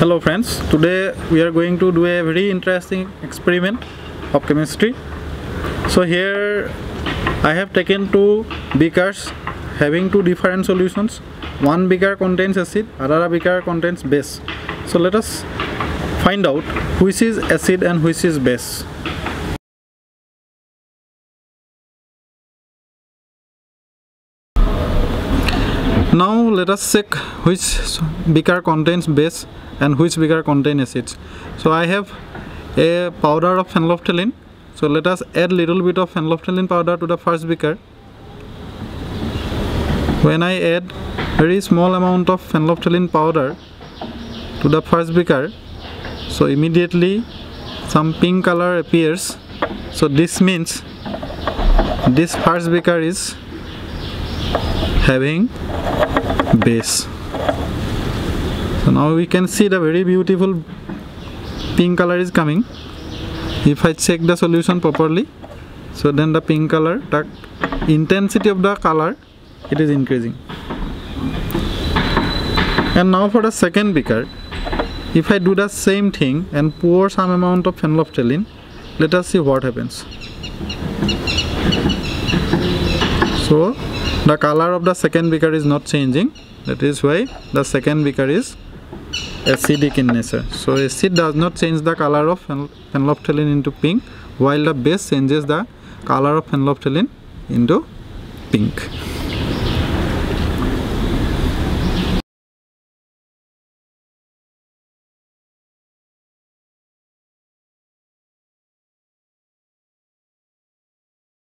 Hello friends, today we are going to do a very interesting experiment of chemistry. So here I have taken two beakers having two different solutions. One beaker contains acid, other beaker contains base. So let us find out which is acid and which is base. Now let us check which beaker contains base and which beaker contains acids. So I have a powder of phenolphthalein. So let us add little bit of phenolphthalein powder to the first beaker. When I add very small amount of phenolphthalein powder to the first beaker, so immediately some pink color appears. So this means this first beaker is having base. So now we can see the very beautiful pink color is coming. If I check the solution properly so then the pink color the intensity of the color it is increasing. And now for the second beaker if I do the same thing and pour some amount of phenolphthalein let us see what happens. So the color of the second beaker is not changing. That is why the second beaker is acidic in nature. So acid does not change the color of phenolphthalein into pink while the base changes the color of phenolphthalein into pink